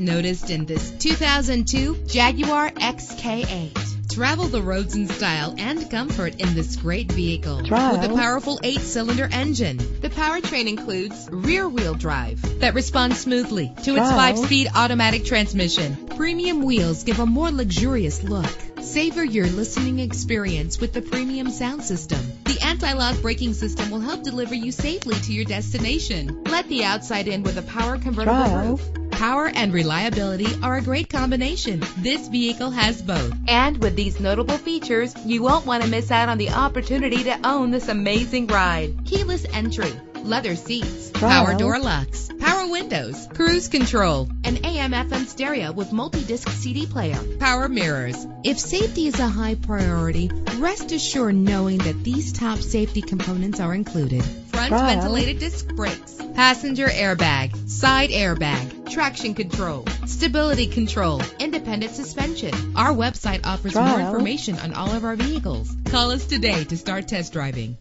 noticed in this 2002 Jaguar XK8. Travel the roads in style and comfort in this great vehicle. Trial. With a powerful eight-cylinder engine. The powertrain includes rear-wheel drive that responds smoothly to its five-speed automatic transmission. Premium wheels give a more luxurious look. Savor your listening experience with the premium sound system. The anti-lock braking system will help deliver you safely to your destination. Let the outside in with a power convertible Trial. roof. Power and reliability are a great combination. This vehicle has both. And with these notable features, you won't want to miss out on the opportunity to own this amazing ride. Keyless entry, leather seats, Trial. power door locks, power windows, cruise control, an AM FM stereo with multi-disc CD player, power mirrors. If safety is a high priority, rest assured knowing that these top safety components are included. Front Trial. ventilated disc brakes, passenger airbag, side airbag, traction control, stability control, independent suspension. Our website offers more information on all of our vehicles. Call us today to start test driving.